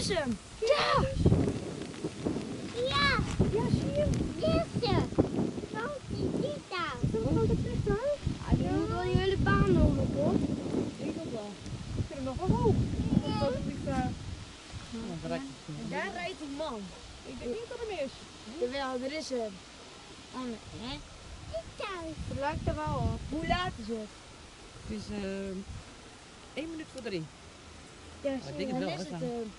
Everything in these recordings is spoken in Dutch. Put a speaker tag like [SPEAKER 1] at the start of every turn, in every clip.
[SPEAKER 1] is hem.
[SPEAKER 2] Ja.
[SPEAKER 1] Ja, zie je hem?
[SPEAKER 2] Deze. Zo ziet dit uit.
[SPEAKER 1] Zo'n grote vliegtuig?
[SPEAKER 3] Ja, die moet wel die hele baan nodig hoor.
[SPEAKER 1] Ik ook wel. Ik vind hem nog wel hoog. Zo'n grote vliegtuig.
[SPEAKER 3] En daar rijdt een man.
[SPEAKER 1] Ik denk niet dat hem is.
[SPEAKER 3] Jawel, er is hem.
[SPEAKER 2] Oh nee, hè?
[SPEAKER 3] Het lijkt er wel op. Hoe laat is het?
[SPEAKER 4] Het is eh 1 minuut voor 3.
[SPEAKER 3] Ja,
[SPEAKER 4] ik denk het wel,
[SPEAKER 3] is
[SPEAKER 4] hè,
[SPEAKER 3] het
[SPEAKER 4] Sam?
[SPEAKER 3] hem.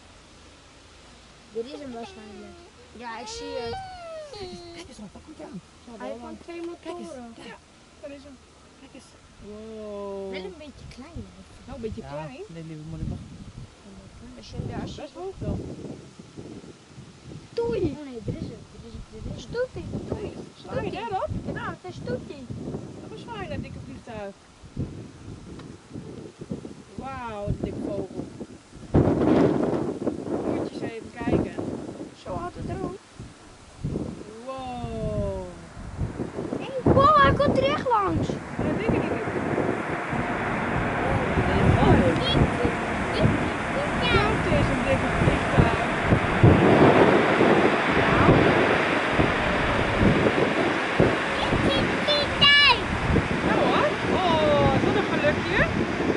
[SPEAKER 3] Dit is hem waarschijnlijk. Ja, ik zie het.
[SPEAKER 4] Kijk eens, daar komt aan.
[SPEAKER 3] Hij heeft van twee
[SPEAKER 4] Kijk eens,
[SPEAKER 3] motoren.
[SPEAKER 4] daar,
[SPEAKER 1] Daar is hem.
[SPEAKER 4] kijk eens.
[SPEAKER 1] Wow.
[SPEAKER 3] Wel een beetje klein.
[SPEAKER 1] Nou, een beetje klein.
[SPEAKER 4] Nee, lieve moeder.
[SPEAKER 3] Als je hem daar
[SPEAKER 1] Best
[SPEAKER 3] ziet.
[SPEAKER 1] hoog dan.
[SPEAKER 3] Toei! Oh nee, dit is het. Dit is het. Dit is het.
[SPEAKER 2] Stoetie.
[SPEAKER 1] Nee, Sta je daarop?
[SPEAKER 2] Ja, dat is stoetie.
[SPEAKER 1] Dat is fijn, dat dikke vliegtuig. Wauw, dikke vogel. Moet je eens even kijken.
[SPEAKER 3] Zo had het er ook.
[SPEAKER 1] Wow.
[SPEAKER 3] Wow, hij komt er echt langs.
[SPEAKER 1] Dat denk ik niet.
[SPEAKER 2] Dit, dit, dit, dit uit.
[SPEAKER 1] Dat is een dikke vliegtuig.
[SPEAKER 2] Dit is dit uit.
[SPEAKER 1] Nou hoor. Oh, wat een gelukje.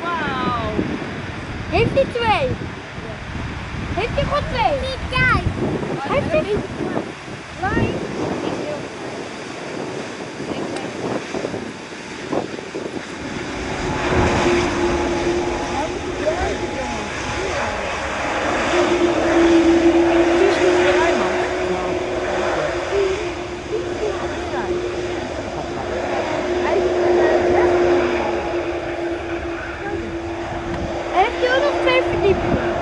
[SPEAKER 1] Wauw.
[SPEAKER 3] Heeft hij twee? Heeft hij gewoon twee?
[SPEAKER 2] Uit.
[SPEAKER 3] Heeft hij?
[SPEAKER 1] Klein. Precies goed gereden, man.
[SPEAKER 3] Heeft hij ook nog twee verdiepingen?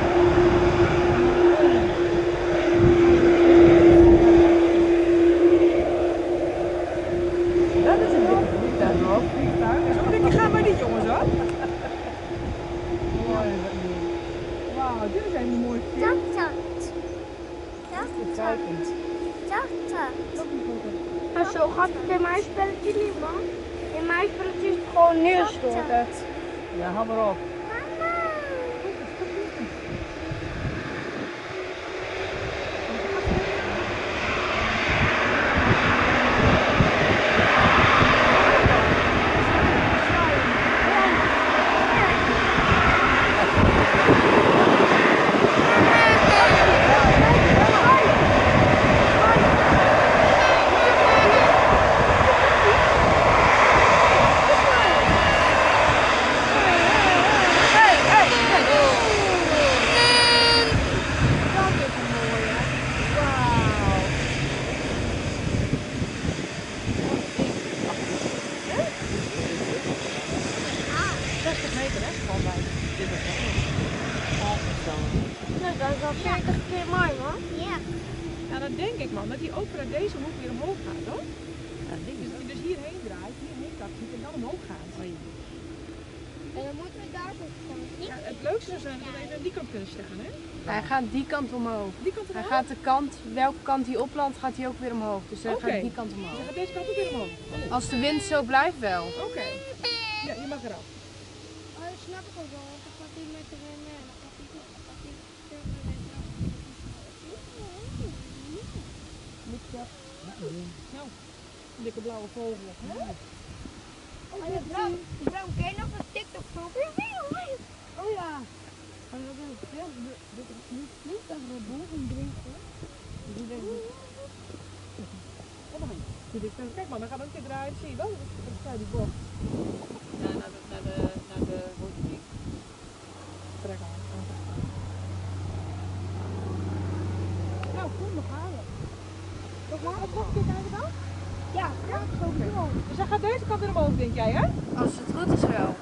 [SPEAKER 1] Dat is een dikke vliegtuig hoor. Vliegtuig. Zo dikke gaan wij niet jongens hoor. Mooi. Wauw, dit is een mooi film.
[SPEAKER 2] Dat, dat. Dat, dat. Dat, dat.
[SPEAKER 3] En zo gaat het in mijn spelletje niet, man. In mijn spelletje is het gewoon neerstorten.
[SPEAKER 1] Ja, hou maar op.
[SPEAKER 2] Mama.
[SPEAKER 3] Dat is een mooie. Wauw.
[SPEAKER 1] 60 meter hè, gewoon bij.
[SPEAKER 4] Dit is echt zo.
[SPEAKER 3] Dat is al 40 keer mooi, man.
[SPEAKER 2] Ja.
[SPEAKER 1] Ja, dan denk ik man, dat die ook deze hoek weer omhoog gaat hoor.
[SPEAKER 4] Ja,
[SPEAKER 1] Dus dat hij dus hierheen draait, hierheen kakt ziet en dan omhoog gaat.
[SPEAKER 3] En dan moeten we daar zo staan.
[SPEAKER 1] Ja, het leukste is dat we even aan die kant kunnen staan hè.
[SPEAKER 5] Hij gaat die kant omhoog.
[SPEAKER 1] Die kant
[SPEAKER 5] Hij
[SPEAKER 1] omhoog.
[SPEAKER 5] gaat de kant, welke kant hij oplandt, gaat hij ook weer omhoog. Dus hij
[SPEAKER 1] Oké.
[SPEAKER 5] gaat die kant
[SPEAKER 1] Dus
[SPEAKER 5] omhoog.
[SPEAKER 1] hij gaat deze kant ook weer omhoog.
[SPEAKER 5] Als de wind zo blijft wel.
[SPEAKER 1] Oké. Ja, je mag eraf.
[SPEAKER 3] Oh, dat snap ik ook wel. want Dan gaat hij met de rennen. Dan gaat hij dan gaat hij
[SPEAKER 1] Nou, een dikke blauwe vogel.
[SPEAKER 3] Oh, ja, Bram, Bram, ken je nog een TikTok filmpje?
[SPEAKER 1] Oh ja.
[SPEAKER 3] En dat is ja, dat is niet niet dat we boven drinken.
[SPEAKER 1] Kijk maar, dan gaat het een keer draaien. Zie je wel? Dat is die bocht.
[SPEAKER 4] Ja,
[SPEAKER 1] Dus hij gaat deze kant weer omhoog, denk jij, hè?
[SPEAKER 5] Als het goed is wel.